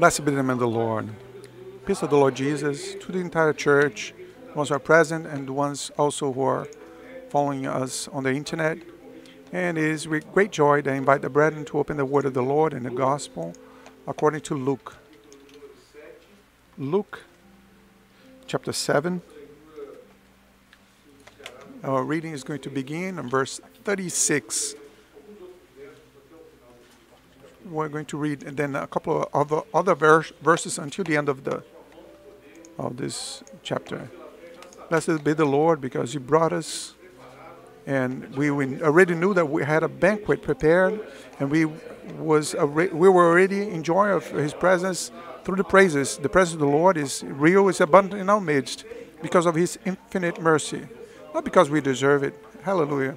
Blessed be the name of the Lord. Peace of the Lord Jesus to the entire church, the ones who are present and the ones also who are following us on the internet. And it is with great joy that I invite the brethren to open the word of the Lord in the gospel according to Luke. Luke chapter 7. Our reading is going to begin on verse 36 we're going to read and then a couple of other other verse, verses until the end of the of this chapter. Blessed be the Lord because He brought us, and we, already knew that we had a banquet prepared, and we was we were already enjoying of His presence through the praises. The presence of the Lord is real, is abundant in our midst because of His infinite mercy, not because we deserve it. Hallelujah,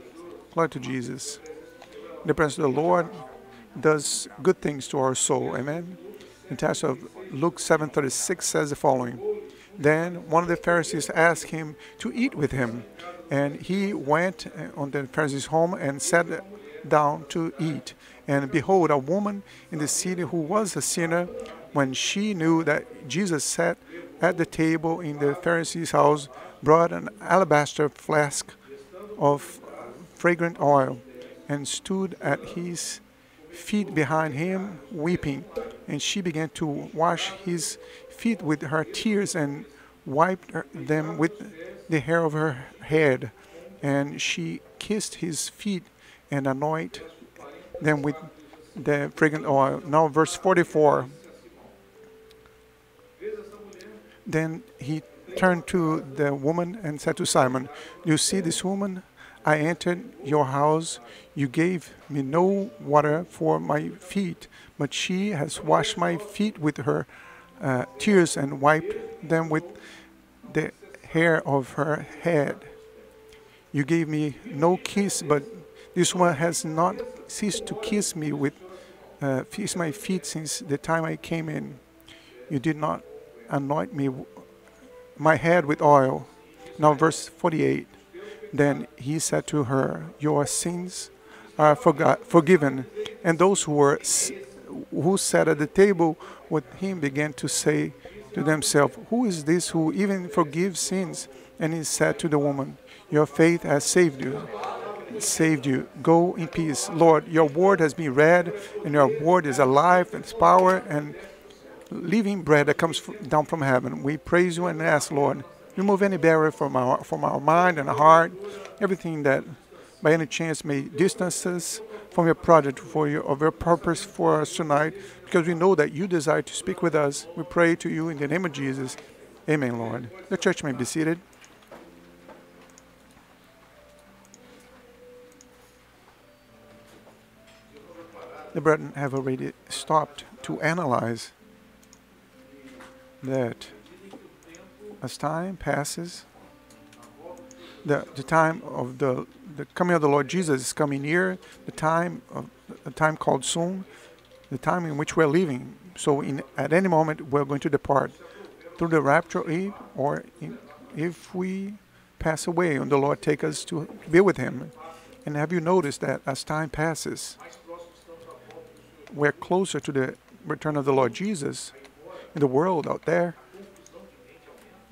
glory to Jesus. The presence of the Lord does good things to our soul. Amen. In text of Luke 7:36 says the following: Then one of the Pharisees asked him to eat with him, and he went uh, on the Pharisee's home and sat down to eat. And behold, a woman in the city who was a sinner, when she knew that Jesus sat at the table in the Pharisee's house, brought an alabaster flask of fragrant oil and stood at his feet behind him, weeping. And she began to wash his feet with her tears and wiped them with the hair of her head. And she kissed his feet and anointed them with the fragrant oil. Oh, now, verse 44. Then he turned to the woman and said to Simon, You see this woman? I entered your house. You gave me no water for my feet, but she has washed my feet with her uh, tears and wiped them with the hair of her head. You gave me no kiss, but this one has not ceased to kiss me with uh, kiss my feet since the time I came in. You did not anoint me my head with oil. Now verse 48. Then he said to her, Your sins are forgiven. And those who were who sat at the table with him began to say to themselves, Who is this who even forgives sins? And he said to the woman, Your faith has saved you. Saved you. Go in peace. Lord, your word has been read, and your word is alive, it's power, and living bread that comes down from heaven. We praise you and ask, Lord, Remove any barrier from our, from our mind and heart, everything that by any chance may distance us from your project for your, of your purpose for us tonight, because we know that you desire to speak with us. We pray to you in the name of Jesus. Amen, Lord. The church may be seated. The brethren have already stopped to analyze that as time passes, the, the time of the, the coming of the Lord Jesus is coming near, the time of the time called soon, the time in which we're living. So in, at any moment we're going to depart through the rapture eve, or in, if we pass away and the Lord take us to be with him. And have you noticed that as time passes, we're closer to the return of the Lord Jesus in the world out there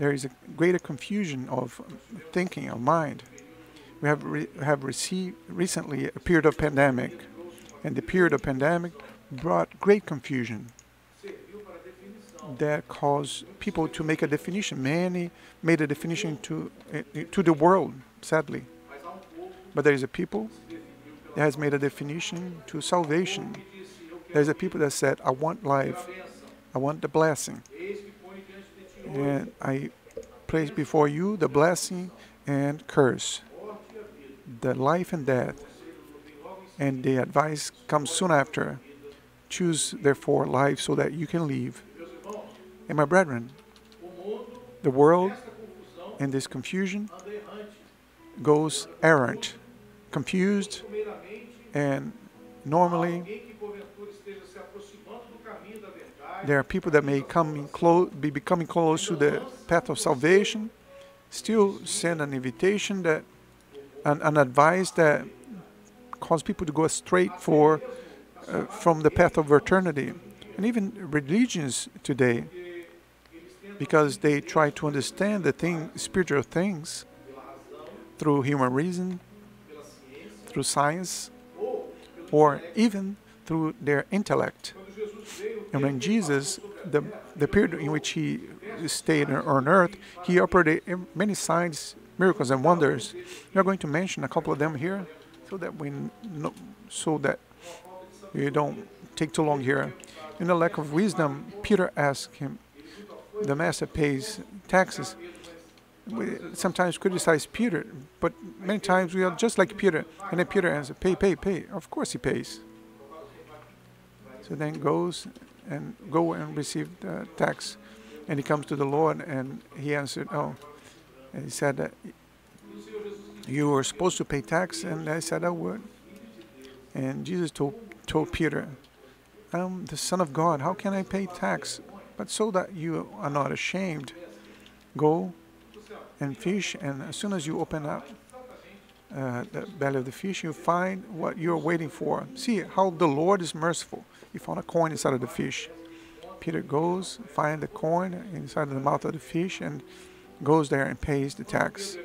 there is a greater confusion of thinking, of mind. We have re have received recently a period of pandemic, and the period of pandemic brought great confusion that caused people to make a definition. Many made a definition to uh, to the world, sadly. But there is a people that has made a definition to salvation. There's a people that said, "I want life, I want the blessing." and I place before you the blessing and curse, the life and death. And the advice comes soon after. Choose therefore life so that you can live. And my brethren, the world in this confusion goes errant, confused, and normally there are people that may come close, be becoming close to the path of salvation, still send an invitation that, an, an advice that cause people to go straight for, uh, from the path of eternity. And even religions today, because they try to understand the thing, spiritual things through human reason, through science, or even through their intellect. And when Jesus, the, the period in which he stayed on earth, he operated many signs, miracles, and wonders. We are going to mention a couple of them here, so that we know, so that we don't take too long here. In the lack of wisdom, Peter asked him, "The master pays taxes." We sometimes criticize Peter, but many times we are just like Peter. And then Peter answers, "Pay, pay, pay." Of course he pays. So then goes and go and receive the tax. And he comes to the Lord and he answered, Oh. And he said you were supposed to pay tax. And I said, I would. And Jesus told, told Peter, I'm the Son of God. How can I pay tax? But so that you are not ashamed, go and fish. And as soon as you open up uh, the belly of the fish, you find what you're waiting for. See how the Lord is merciful. He found a coin inside of the fish. Peter goes, finds the coin inside of the mouth of the fish, and goes there and pays the tax.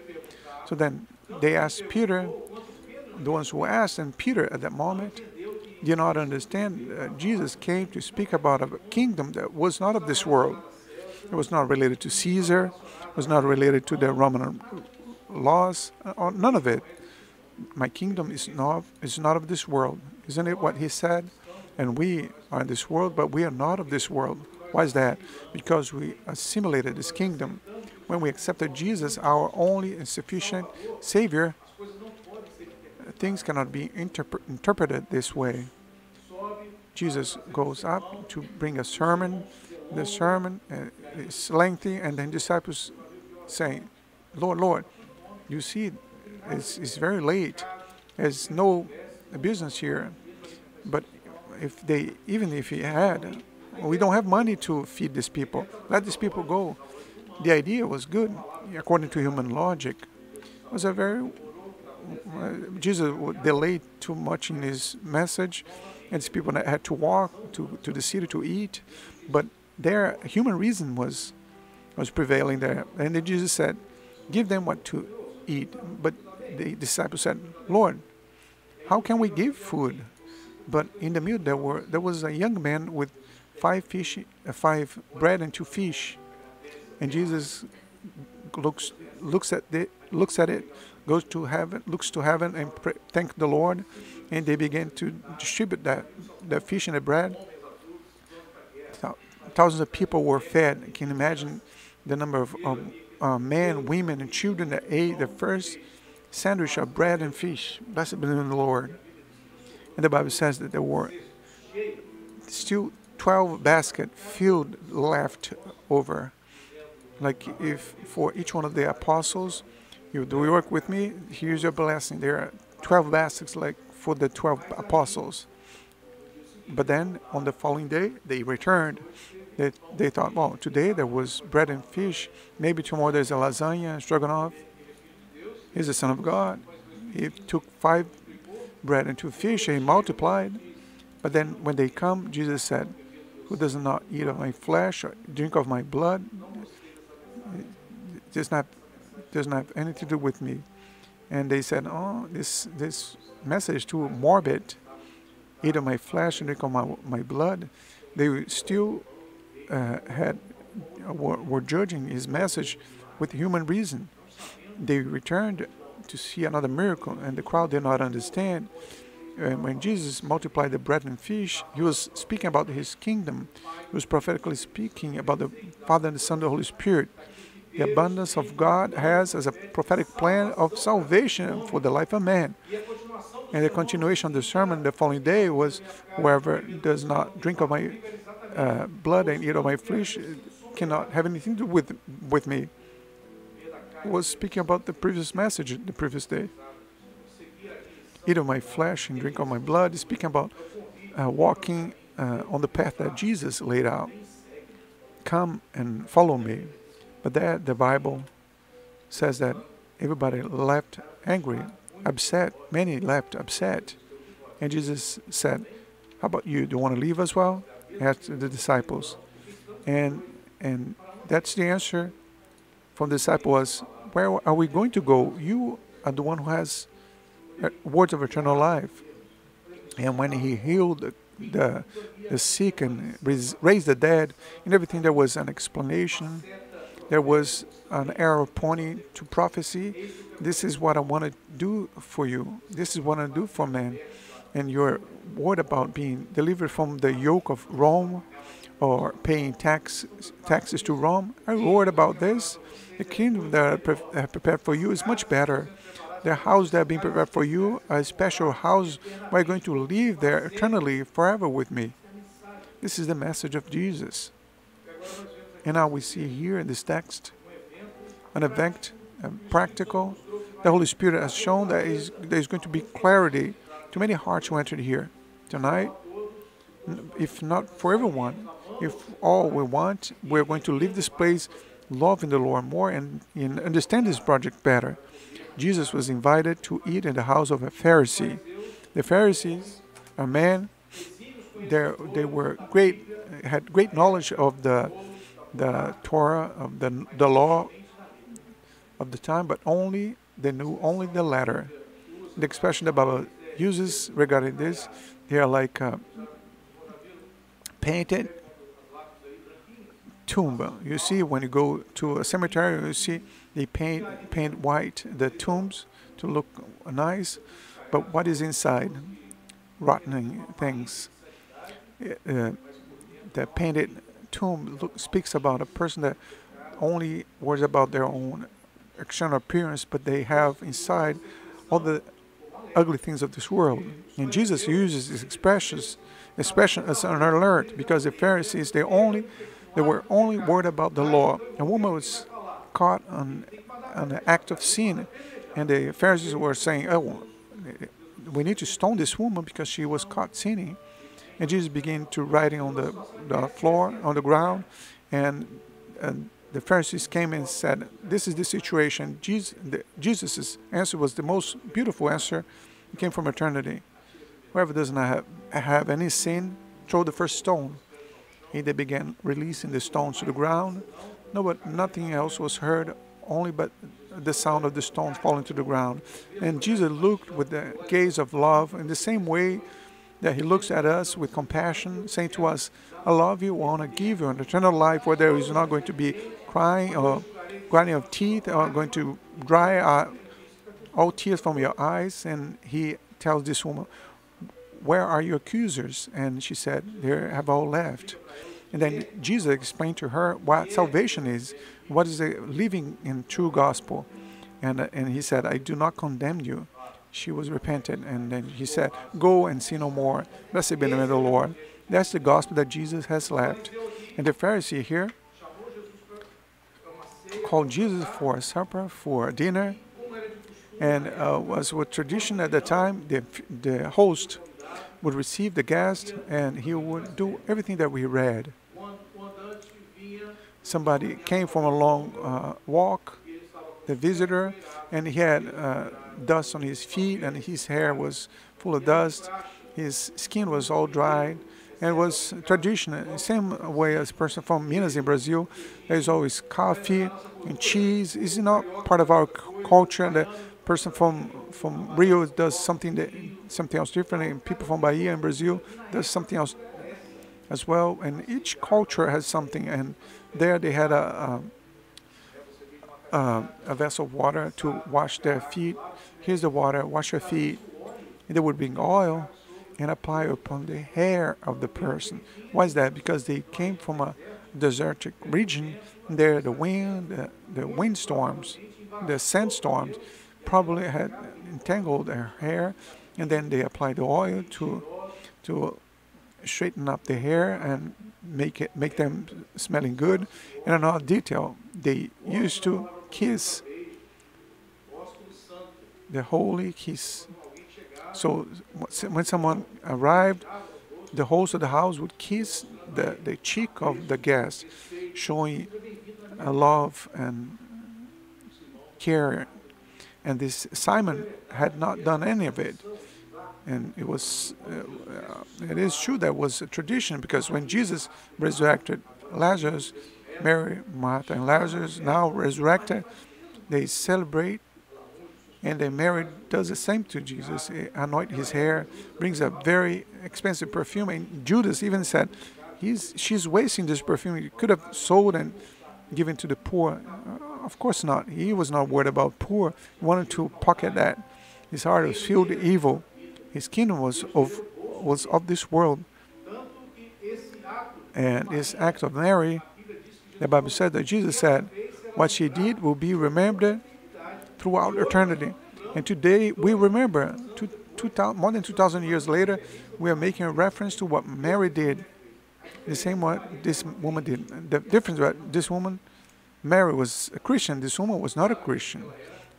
So then they asked Peter, the ones who asked, and Peter at that moment did not understand. Jesus came to speak about a kingdom that was not of this world. It was not related to Caesar, it was not related to the Roman laws, or none of it. My kingdom is not, is not of this world. Isn't it what he said? And we are in this world, but we are not of this world. Why is that? Because we assimilated this kingdom. When we accepted Jesus, our only and sufficient Savior, things cannot be interp interpreted this way. Jesus goes up to bring a sermon. The sermon uh, is lengthy, and then disciples say, Lord, Lord, you see, it's, it's very late. There's no business here. But if they, even if he had, we don't have money to feed these people. Let these people go. The idea was good, according to human logic. It was a very Jesus delayed too much in his message, and these people had to walk to, to the city to eat. But their human reason was was prevailing there, and then Jesus said, "Give them what to eat." But the disciples said, "Lord, how can we give food?" But in the meal there were there was a young man with five fish, uh, five bread and two fish, and Jesus looks looks at the looks at it, goes to heaven, looks to heaven and pray, thank the Lord, and they begin to distribute that the fish and the bread. Thousands of people were fed. Can you imagine the number of um, uh, men, women, and children that ate the first sandwich of bread and fish? Blessed be the Lord. And the Bible says that there were still 12 baskets filled left over. Like if for each one of the apostles, you do work with me, here's your blessing. There are 12 baskets like for the 12 apostles. But then on the following day, they returned. They, they thought, well, today there was bread and fish. Maybe tomorrow there's a lasagna, stroganoff. He's the Son of God. He took five bread and two fish, and he multiplied. But then when they come, Jesus said, Who does not eat of my flesh or drink of my blood does not does not have anything to do with me. And they said, Oh, this this message too morbid. Eat of my flesh and drink of my, my blood. They still uh, had were, were judging his message with human reason. They returned to see another miracle, and the crowd did not understand. And when Jesus multiplied the bread and fish, he was speaking about his kingdom. He was prophetically speaking about the Father and the Son and the Holy Spirit. The abundance of God has as a prophetic plan of salvation for the life of man. And the continuation of the sermon the following day was whoever does not drink of my uh, blood and eat of my flesh cannot have anything to do with, with me was speaking about the previous message the previous day. Eat of my flesh and drink of my blood, is speaking about uh, walking uh, on the path that Jesus laid out. Come and follow me. But there, the Bible says that everybody left angry, upset. Many left upset. And Jesus said, How about you? Do you want to leave as well? asked the disciples. And and that's the answer from the disciple was, Where are we going to go? You are the one who has uh, words of eternal life. And when he healed the, the, the sick and raised the dead and everything, there was an explanation. There was an arrow pointing to prophecy. This is what I want to do for you. This is what I do for man. And you're worried about being delivered from the yoke of Rome or paying tax, taxes to Rome. Are you worried about this? The kingdom that I have prepared for you is much better. The house that has been prepared for you, a special house where you're going to live there eternally, forever with me. This is the message of Jesus. And now we see here in this text an event, practical. The Holy Spirit has shown that is, there's going to be clarity to many hearts who entered here tonight. If not for everyone, if all we want, we're going to leave this place loving the Lord more and, and understand this project better. Jesus was invited to eat in the house of a Pharisee. The Pharisees, a man, they were great, had great knowledge of the the Torah, of the the law of the time, but only they knew only the letter. The expression the Bible uses regarding this, they are like uh, painted tomb. You see, when you go to a cemetery, you see they paint paint white the tombs to look nice, but what is inside? Rotting things. Uh, the painted tomb look, speaks about a person that only worries about their own external appearance, but they have inside all the ugly things of this world. And Jesus uses these expressions, expression as an alert because the Pharisees they only they were only worried about the law. A woman was caught on, on an act of sin, and the Pharisees were saying, "Oh, we need to stone this woman because she was caught sinning." And Jesus began to writing on the, the floor, on the ground, and, and the Pharisees came and said, "This is the situation." Jesus, Jesus's answer was the most beautiful answer. It came from eternity. Whoever does not have, have any sin, throw the first stone. And they began releasing the stones to the ground. No, but nothing else was heard, only but the sound of the stones falling to the ground. And Jesus looked with the gaze of love in the same way that he looks at us with compassion, saying to us, I love you, I want to give you an eternal life where there is not going to be crying or grinding of teeth or going to dry all tears from your eyes. And he tells this woman, Where are your accusers? And she said, They have all left. And then Jesus explained to her what salvation is, what is living in true gospel. And, uh, and he said, I do not condemn you. She was repentant. And then he said, Go and sin no more. Blessed be the name of the Lord. That's the gospel that Jesus has left. And the Pharisee here called Jesus for a supper, for a dinner. And uh, was with tradition at the time, the, the host would receive the guest and he would do everything that we read. Somebody came from a long uh, walk, the visitor, and he had uh, dust on his feet and his hair was full of dust. His skin was all dried. And was traditional, same way as person from Minas in Brazil. There's always coffee and cheese. It's not part of our culture. The person from from Rio does something that something else different, and people from Bahia and Brazil does something else as well. And each culture has something. And there they had a a, a vessel of water to wash their feet. Here's the water. Wash your feet. And they would bring oil and apply upon the hair of the person. Why is that? Because they came from a desertic region. There, the wind, the, the windstorms, the sandstorms probably had entangled their hair, and then they applied the oil to to straighten up the hair and make it make them smelling good. And another detail, they used to kiss the holy kiss. So when someone arrived, the host of the house would kiss the, the cheek of the guest, showing a love and care and this Simon had not done any of it. and it was uh, it is true that was a tradition because when Jesus resurrected Lazarus, Mary, Martha, and Lazarus now resurrected, they celebrate, and then Mary does the same to Jesus, anoint his hair, brings a very expensive perfume, and Judas even said, "He's she's wasting this perfume. You could have sold and given to the poor." Of course not. He was not worried about poor. He wanted to pocket that. His heart was filled with evil. His kingdom was of was of this world. And this act of Mary, the Bible said that Jesus said, what she did will be remembered throughout eternity. And today we remember, two, two, more than 2,000 years later, we are making a reference to what Mary did. The same what this woman did. The difference was this woman, Mary was a Christian, this woman was not a Christian.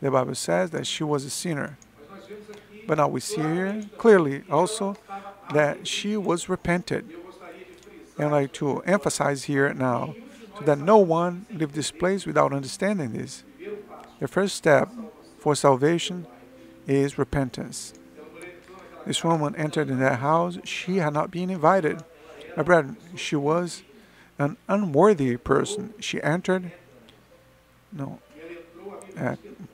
The Bible says that she was a sinner. But now we see here clearly also that she was repented. And I like to emphasize here now so that no one leave this place without understanding this. The first step for salvation is repentance. This woman entered in that house. She had not been invited. My brethren, she was an unworthy person. She entered, no,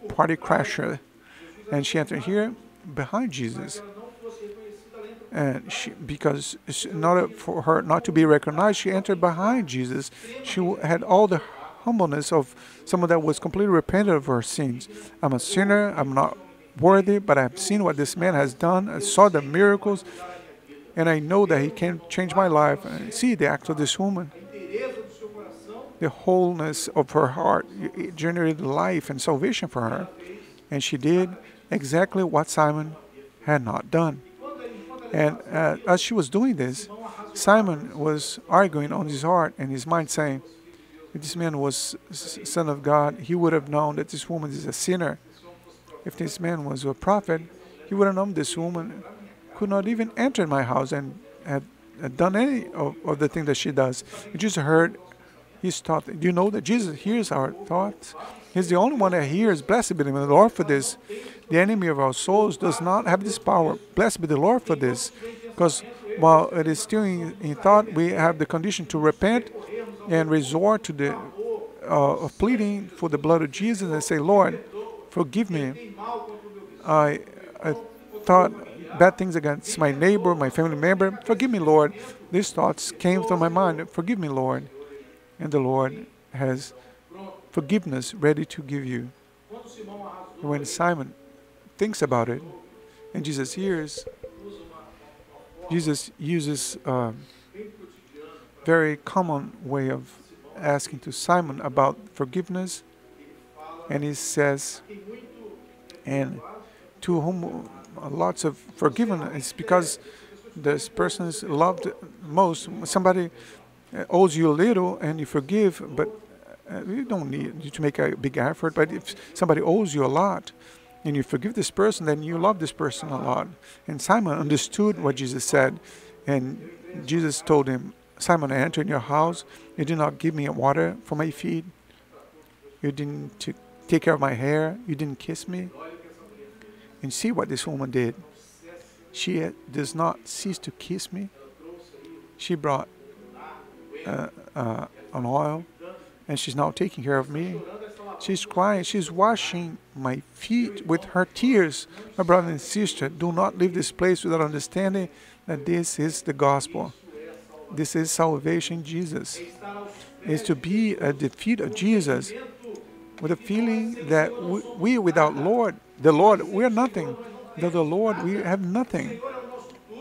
party crasher, and she entered here behind Jesus. And she, because order for her not to be recognized, she entered behind Jesus. She had all the humbleness of someone that was completely repentant of her sins. I'm a sinner. I'm not worthy, but I've seen what this man has done. I saw the miracles, and I know that he can change my life. And see the act of this woman. The wholeness of her heart generated life and salvation for her. And she did exactly what Simon had not done. And uh, as she was doing this, Simon was arguing on his heart and his mind, saying, If this man was son of God, he would have known that this woman is a sinner. If this man was a prophet, he would have known this woman could not even enter my house and had, done any of, of the things that she does. He just heard his thought. Do you know that Jesus hears our thoughts? He's the only one that hears. Blessed be the Lord for this. The enemy of our souls does not have this power. Blessed be the Lord for this. Because while it is still in, in thought, we have the condition to repent and resort to the uh, pleading for the blood of Jesus and say, Lord, forgive me. I, I thought bad things against my neighbor, my family member. Forgive me, Lord. These thoughts came through my mind. Forgive me, Lord. And the Lord has forgiveness ready to give you. When Simon thinks about it, and Jesus hears, Jesus uses a very common way of asking to Simon about forgiveness, and he says, and to whom lots of forgiveness is because this person is loved most. Somebody owes you a little and you forgive, but uh, you don't need to make a big effort, but if somebody owes you a lot and you forgive this person, then you love this person a lot. And Simon understood what Jesus said, and Jesus told him, Simon, I entered your house. You did not give me water for my feet. You didn't take care of my hair. You didn't kiss me. And see what this woman did. She does not cease to kiss me. She brought uh, uh, an oil and she's now taking care of me. She's crying, she's washing my feet with her tears. My brother and sister, do not leave this place without understanding that this is the gospel. This is salvation, Jesus. Is to be at the feet of Jesus with a feeling that we, we without Lord, the Lord, we are nothing. Without the Lord, we have nothing.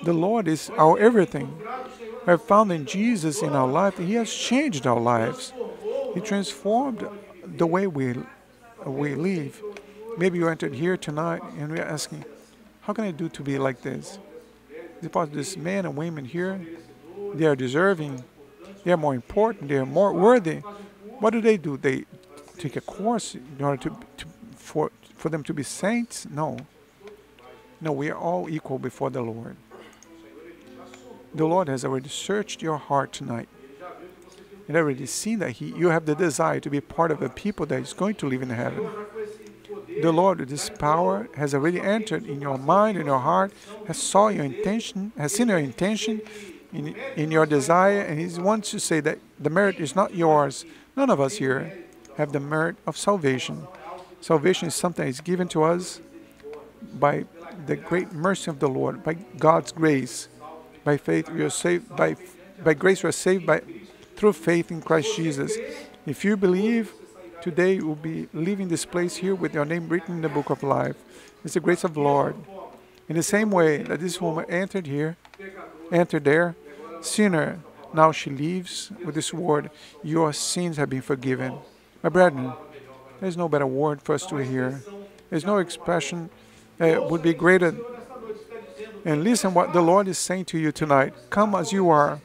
The Lord is our everything. We have found in Jesus in our life, He has changed our lives. He transformed the way we, we live. Maybe you entered here tonight and we're asking, how can I do to be like this? Because these men and women here, they are deserving, they are more important, they are more worthy. What do they do? They take a course in order to, to for, for them to be saints? No. No, we are all equal before the Lord. The Lord has already searched your heart tonight and already seen that he, you have the desire to be part of a people that is going to live in heaven. the Lord this power has already entered in your mind, in your heart, has saw your intention, has seen your intention in, in your desire, and He wants to say that the merit is not yours. None of us here have the merit of salvation. Salvation is something that is given to us by the great mercy of the Lord, by God's grace. By faith we are saved by by grace we are saved by through faith in Christ Jesus. If you believe today you will be leaving this place here with your name written in the book of life. It's the grace of the Lord. In the same way that this woman entered here, entered there, sinner, now she leaves with this word, Your sins have been forgiven. My brethren, there's no better word for us to hear. There's no expression that would be greater. And listen what the Lord is saying to you tonight. Come as you are.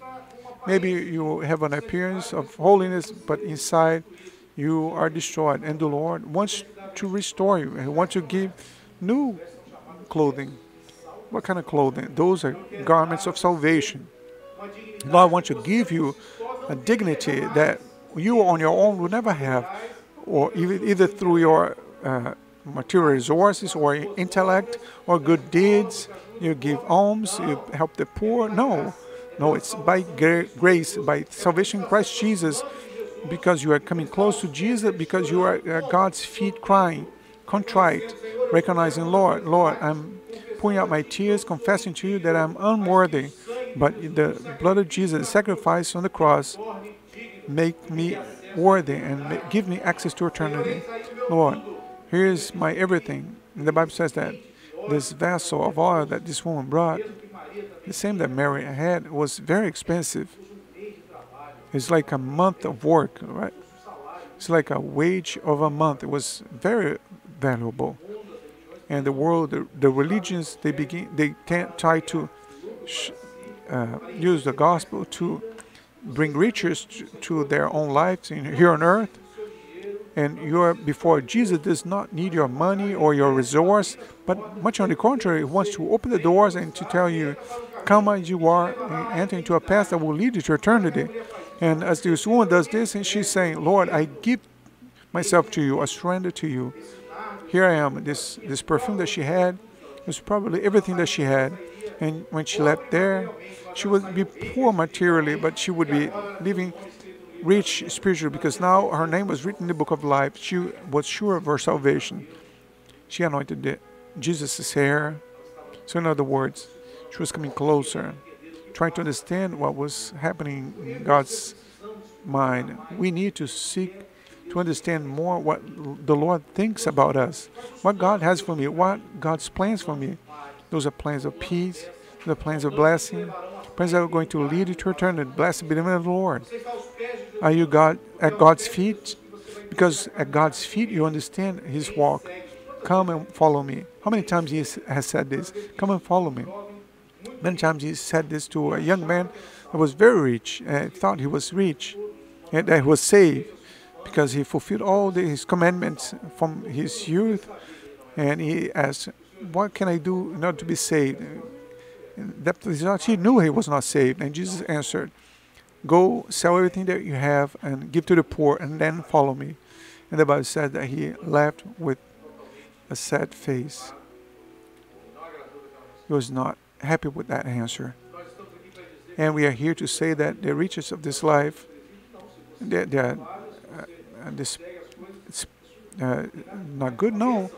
Maybe you have an appearance of holiness, but inside you are destroyed. And the Lord wants to restore you. He wants to give new clothing. What kind of clothing? Those are garments of salvation. Lord wants to give you a dignity that you on your own would never have, or either through your uh, material resources or intellect or good deeds. You give alms, you help the poor. No, no, it's by grace, by salvation Christ Jesus, because you are coming close to Jesus, because you are at God's feet crying, contrite, recognizing, Lord, Lord, I'm pouring out my tears, confessing to you that I'm unworthy, but the blood of Jesus, sacrifice on the cross, make me worthy and give me access to eternity. Lord, here is my everything. And the Bible says that this vessel of oil that this woman brought, the same that Mary had, was very expensive. It's like a month of work, right? It's like a wage of a month. It was very valuable. And the world, the, the religions, they begin, they can't try to uh, use the gospel to bring riches to, to their own lives in, here on earth and you are before Jesus does not need your money or your resource, but much on the contrary, he wants to open the doors and to tell you, come as you are and enter into a path that will lead you to eternity. And as this woman does this, and she's saying, Lord, I give myself to you, I surrender to you. Here I am. This this perfume that she had was probably everything that she had. And when she left there, she would be poor materially, but she would be living rich spiritually because now her name was written in the book of life. She was sure of her salvation. She anointed Jesus' hair. So, in other words, she was coming closer, trying to understand what was happening in God's mind. We need to seek to understand more what the Lord thinks about us, what God has for me, what God's plans for me. Those are plans of peace, the plans of blessing, plans that are going to lead you to eternity. Blessed be the name of the Lord. Are you God at God's feet? Because at God's feet you understand His walk. Come and follow me. How many times He has said this? Come and follow me. Many times He said this to a young man that was very rich and thought he was rich and that he was saved because he fulfilled all the, his commandments from his youth. And he asked, What can I do not to be saved? That he knew he was not saved. And Jesus answered, Go sell everything that you have and give to the poor, and then follow me. And the Bible said that he left with a sad face. He was not happy with that answer. And we are here to say that the riches of this life, that, that uh, this, it's uh, not good. No,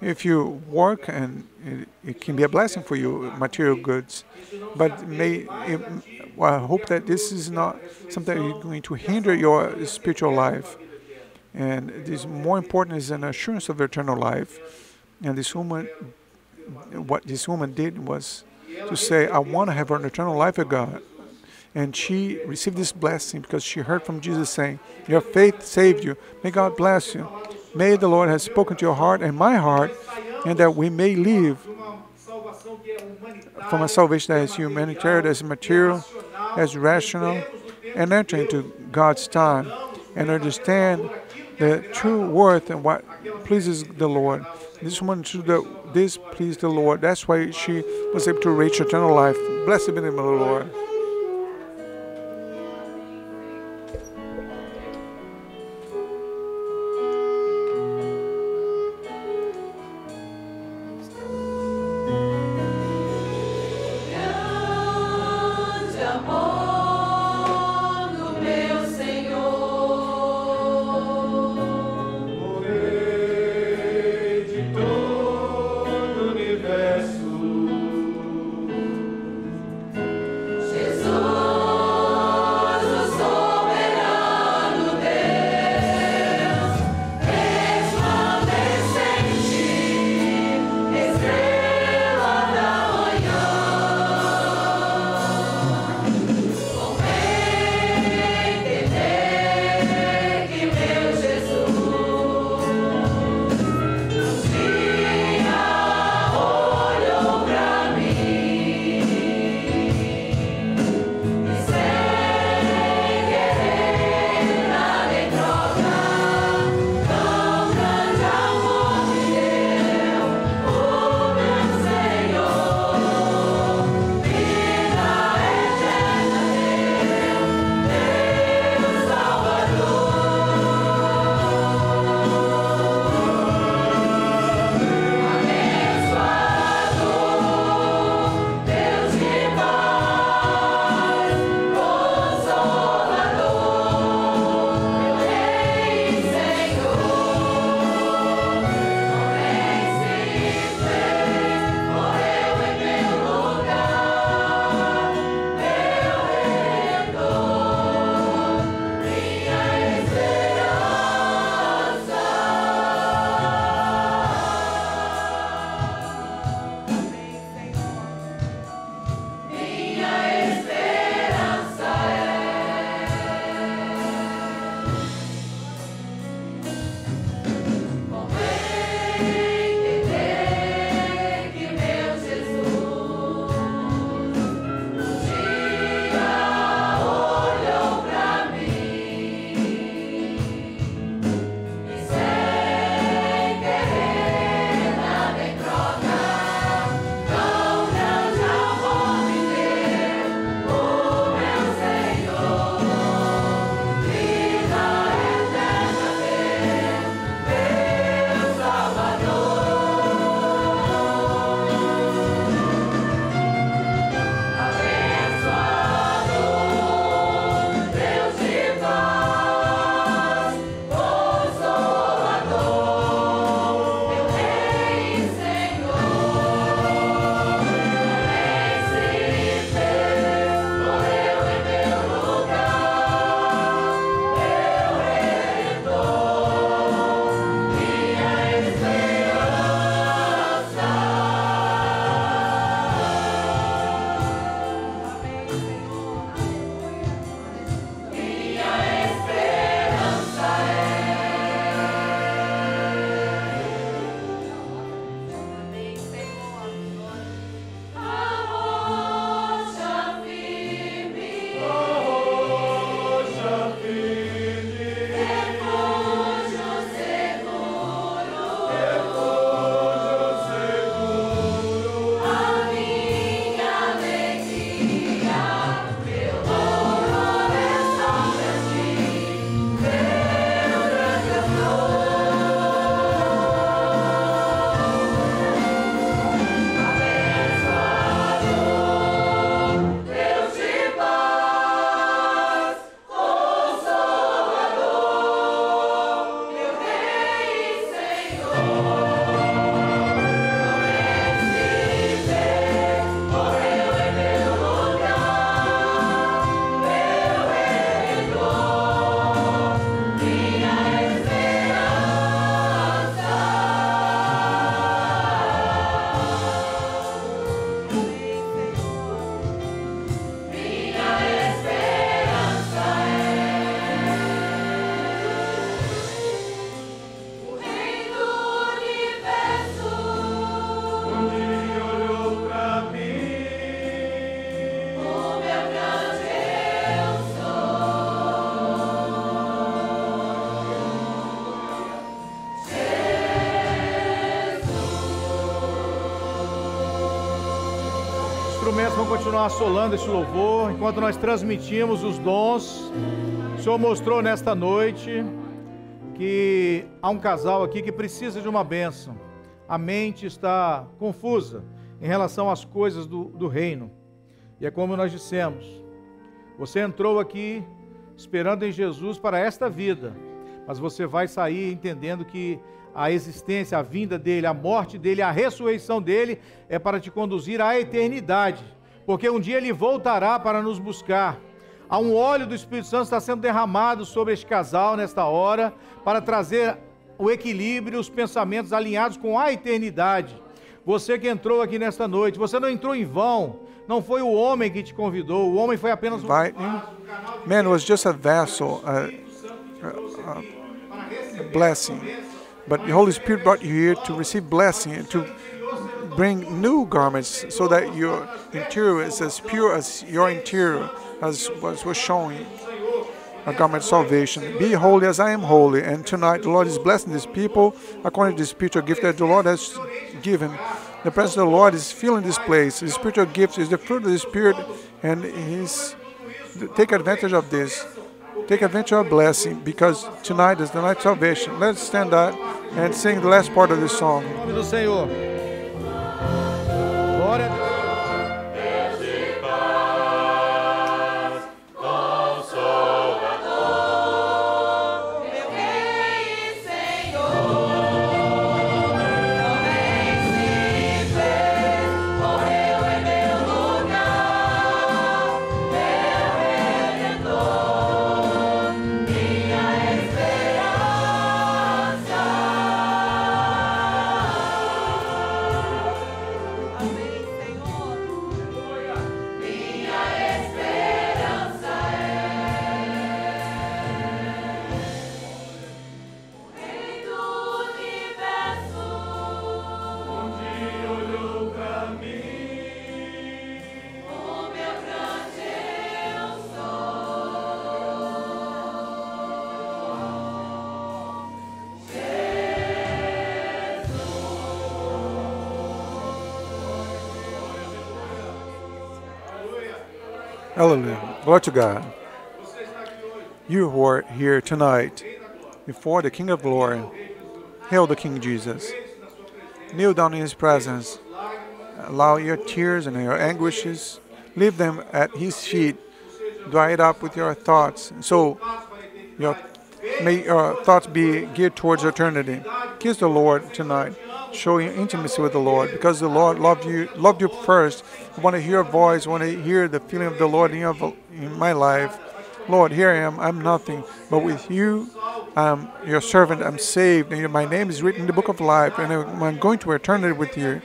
if you work and it, it, can be a blessing for you, material goods, but may it, well, I hope that this is not something that is going to hinder your spiritual life. And this more important is an assurance of eternal life. And this woman, what this woman did was to say, I want to have an eternal life with God. And she received this blessing because she heard from Jesus saying, Your faith saved you. May God bless you. May the Lord have spoken to your heart and my heart, and that we may live from a salvation that is humanitarian, that is material, as rational, and enter into God's time and understand the true worth and what pleases the Lord. This woman, to this pleased the Lord. That's why she was able to reach eternal life. Blessed be the the Lord. Instrumentos vão continuar assolando esse louvor enquanto nós transmitimos os dons. O Senhor mostrou nesta noite que há um casal aqui que precisa de uma bênção. A mente está confusa em relação às coisas do, do reino. E é como nós dissemos: você entrou aqui esperando em Jesus para esta vida, mas você vai sair entendendo que a existência, a vinda dele, a morte dele, a ressurreição dele é para te conduzir à eternidade, porque um dia ele voltará para nos buscar. Há um óleo do Espírito Santo que está sendo derramado sobre este casal nesta hora para trazer o equilíbrio, os pensamentos alinhados com a eternidade. Você que entrou aqui nesta noite, você não entrou em vão. Não foi o homem que te convidou, o homem foi apenas um me. Man was just a vessel, a, a, a blessing. But the Holy Spirit brought you here to receive blessing and to bring new garments so that your interior is as pure as your interior, as was, showing a garment of salvation. Be holy as I am holy. And tonight the Lord is blessing these people according to the spiritual gift that the Lord has given. The presence of the Lord is filling this place. The spiritual gift is the fruit of the Spirit, and He's take advantage of this. Take advantage of blessing because tonight is the night of salvation. Let's stand up and sing the last part of this song. Hallelujah. Glory to God. You who are here tonight before the King of Glory, hail the King Jesus. Kneel down in His presence. Allow your tears and your anguishes, leave them at His feet. Dry it up with your thoughts. So your, may your thoughts be geared towards eternity. Kiss the Lord tonight. Show your intimacy with the Lord because the Lord loved you loved you first. I want to hear a voice, I want to hear the feeling of the Lord in, your, in my life. Lord, here I am. I'm nothing, but with you, I'm your servant. I'm saved, and my name is written in the book of life, and I'm going to eternity with you.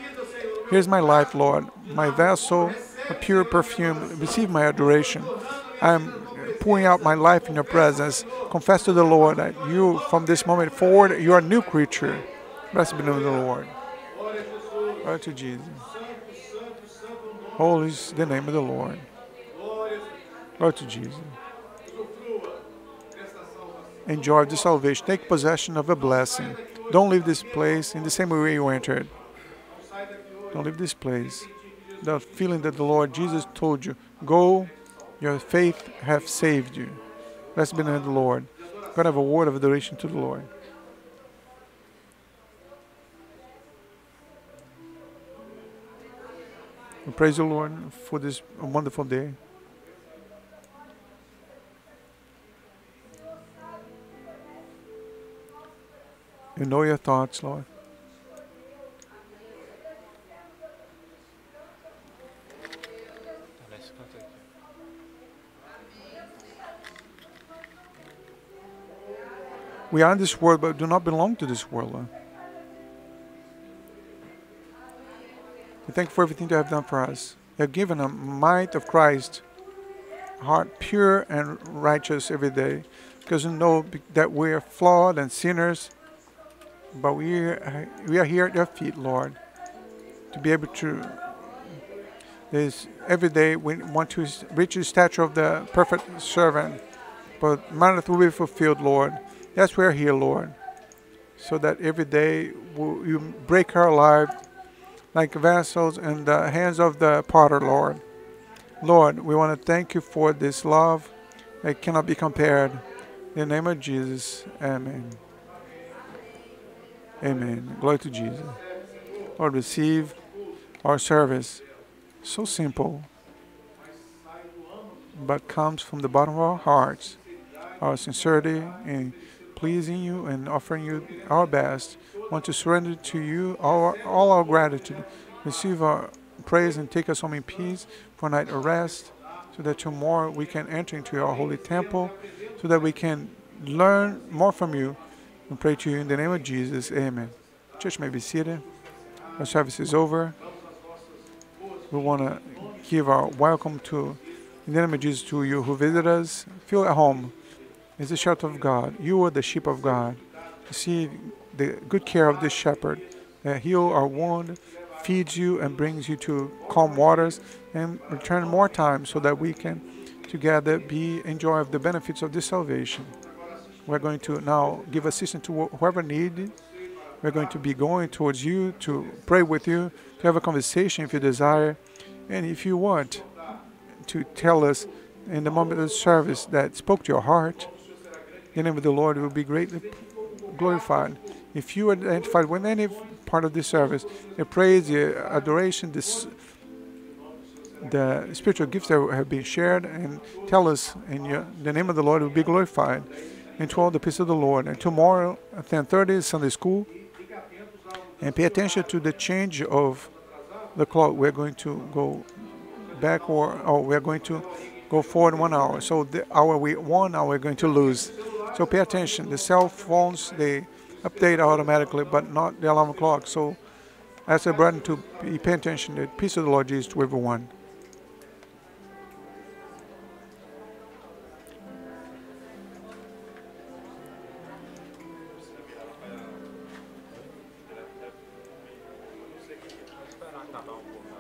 Here's my life, Lord, my vessel, a pure perfume. Receive my adoration. I'm pouring out my life in your presence. Confess to the Lord that you, from this moment forward, you are a new creature. Blessed be the name of the Lord. Glory to Jesus. Holy is the name of the Lord. Glory to Jesus. Enjoy the salvation. Take possession of a blessing. Don't leave this place in the same way you entered. Don't leave this place. The feeling that the Lord Jesus told you, go, your faith have saved you. Blessed be the name of the Lord. God have a word of adoration to the Lord. We praise the Lord for this wonderful day. You know your thoughts, Lord. We are in this world, but do not belong to this world, Lord. We thank you for everything you have done for us. You have given a might of Christ, heart pure and righteous every day, because we know that we are flawed and sinners, but we are, we are here at your feet, Lord, to be able to. There's every day we want to reach the stature of the perfect servant, but manhood will be fulfilled, Lord. Yes, we are here, Lord, so that every day will you break our life like vessels in the hands of the potter, Lord. Lord, we want to thank you for this love that cannot be compared. In the name of Jesus, amen. Amen. Glory to Jesus. Lord, receive our service. So simple, but comes from the bottom of our hearts. Our sincerity in pleasing you and offering you our best. Want to surrender to you all, all our gratitude. Receive our praise and take us home in peace for night of rest, so that tomorrow we can enter into your holy temple, so that we can learn more from you and pray to you in the name of Jesus. Amen. Church may be seated. Our service is over. We want to give our welcome to, in the name of Jesus, to you who visit us. Feel at home. It's the shelter of God. You are the sheep of God. See the good care of this shepherd that heal our wound, feeds you, and brings you to calm waters, and return more time so that we can together be enjoy of the benefits of this salvation. We're going to now give assistance to wh- whoever needs. We're going to be going towards you to pray with you, to have a conversation if you desire, and if you want to tell us in the moment of service that spoke to your heart, the name of the Lord will be greatly glorified. If you identify with any part of this service, the praise, the adoration, this, the spiritual gifts that have been shared, and tell us in your, the name of the Lord will be glorified. And to all the peace of the Lord. And tomorrow at 10:30 is Sunday school. And pay attention to the change of the clock. We're going to go back or, or we're going to go forward one hour. So the hour we won, now we're going to lose. So pay attention. The cell phones they update automatically, but not the alarm clock. So the brethren to be pay attention. The peace of the Lord Jesus to everyone. Um pouco.